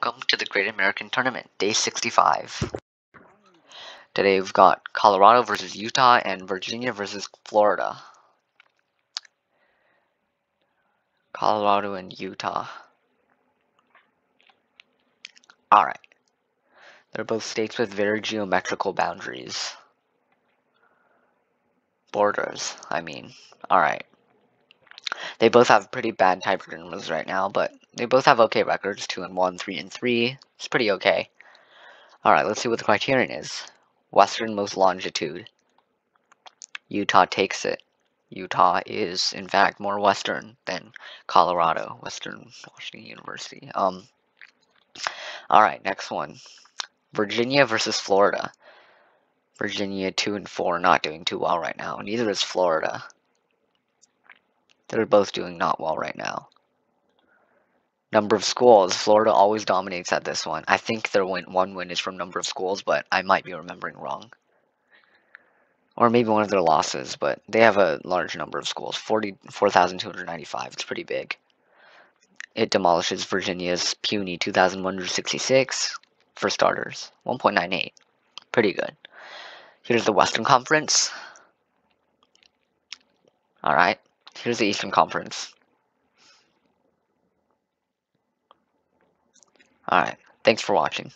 welcome to the Great American Tournament, day 65. Today we've got Colorado versus Utah and Virginia versus Florida. Colorado and Utah. Alright. They're both states with very geometrical boundaries. Borders, I mean. Alright. They both have pretty bad tiebreaker numbers right now, but they both have okay records, 2 and 1, 3 and 3. It's pretty okay. Alright, let's see what the criterion is. Westernmost longitude. Utah takes it. Utah is, in fact, more western than Colorado, Western Washington University. Um, Alright, next one. Virginia versus Florida. Virginia 2 and 4 not doing too well right now. Neither is Florida. They're both doing not well right now. Number of schools. Florida always dominates at this one. I think their win one win is from number of schools, but I might be remembering wrong. Or maybe one of their losses, but they have a large number of schools. 44,295. It's pretty big. It demolishes Virginia's puny 2,166 for starters. 1.98. Pretty good. Here's the Western Conference. Alright. Here's the Eastern Conference. Alright, thanks for watching.